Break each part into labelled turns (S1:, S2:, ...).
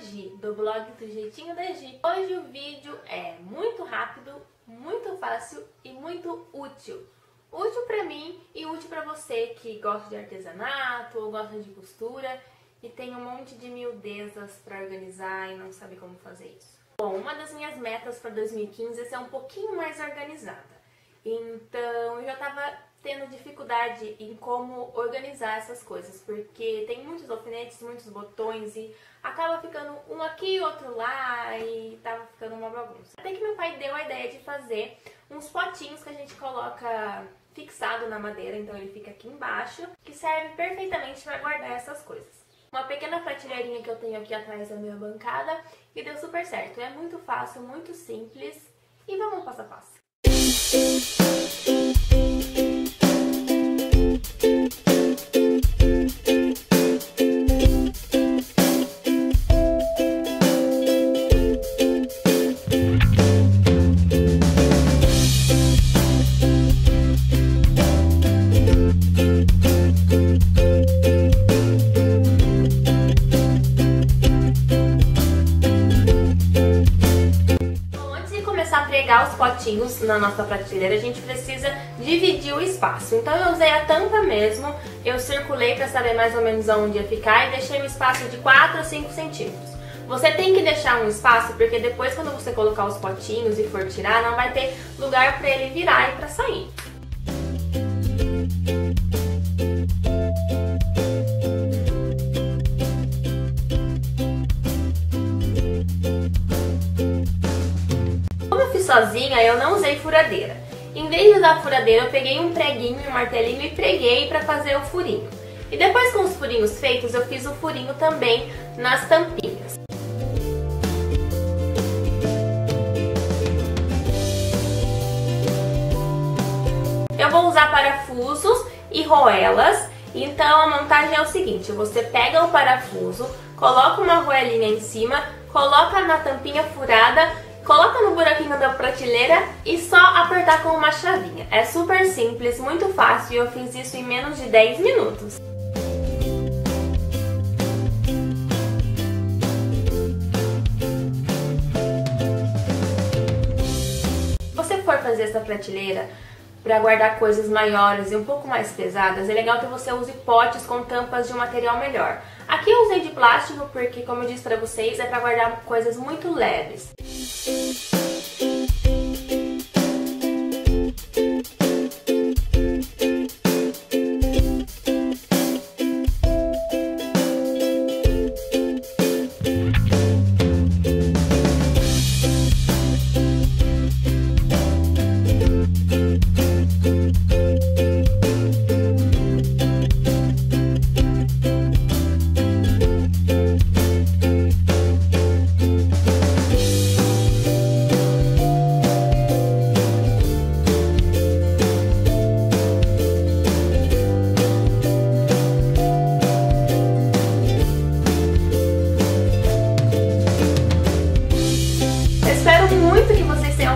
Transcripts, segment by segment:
S1: Gi, do blog do Jeitinho da Gi. Hoje o vídeo é muito rápido, muito fácil e muito útil. Útil para mim e útil para você que gosta de artesanato ou gosta de costura e tem um monte de miudezas para organizar e não sabe como fazer isso. Bom, uma das minhas metas para 2015 é ser um pouquinho mais organizada. Então, eu já estava tendo dificuldade em como organizar essas coisas, porque tem muitos alfinetes, muitos botões e acaba ficando um aqui, outro lá e tava ficando uma bagunça. Até que meu pai deu a ideia de fazer uns potinhos que a gente coloca fixado na madeira, então ele fica aqui embaixo, que serve perfeitamente para guardar essas coisas. Uma pequena prateleirinha que eu tenho aqui atrás da minha bancada e deu super certo. É muito fácil, muito simples e vamos passo a passo. Pegar os potinhos na nossa prateleira, a gente precisa dividir o espaço. Então eu usei a tampa mesmo, eu circulei para saber mais ou menos aonde ia ficar e deixei um espaço de 4 a 5 centímetros. Você tem que deixar um espaço porque depois quando você colocar os potinhos e for tirar, não vai ter lugar para ele virar e para sair. Sozinha, eu não usei furadeira. Em vez de usar furadeira, eu peguei um preguinho, um martelinho e preguei para fazer o furinho. E depois com os furinhos feitos, eu fiz o furinho também nas tampinhas. Eu vou usar parafusos e roelas, então a montagem é o seguinte, você pega o parafuso, coloca uma roelinha em cima, coloca na tampinha furada Coloca no buraquinho da prateleira e só apertar com uma chavinha. É super simples, muito fácil e eu fiz isso em menos de 10 minutos. For fazer essa prateleira para guardar coisas maiores e um pouco mais pesadas, é legal que você use potes com tampas de um material melhor. Aqui eu usei de plástico porque, como eu disse para vocês, é para guardar coisas muito leves.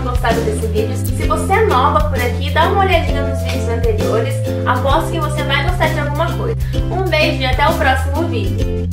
S1: Gostado desse vídeo. Se você é nova por aqui, dá uma olhadinha nos vídeos anteriores. Aposto que você vai gostar de alguma coisa. Um beijo e até o próximo vídeo.